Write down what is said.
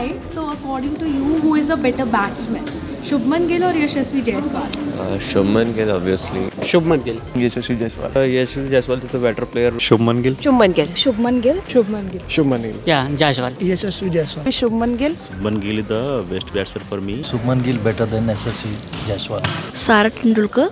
Right. So according to you, who is a better batsman? Shubman Gill or Yashasvi Jaiswal? Uh, Shubman Gill, obviously. Shubman Gill Yashasvi Jaiswal Uh, Yashasvi Jaiswal is the better player. Shubman Gill Shubman Gill Shubman Gill. Shubman Gill Shubman Gill या Jaiswal Yashasvi Jaiswal Shubman Gill Subman Gill is the best batsman for me. Subman Gill better than SSC Jaiswal. सारा तेंदुलकर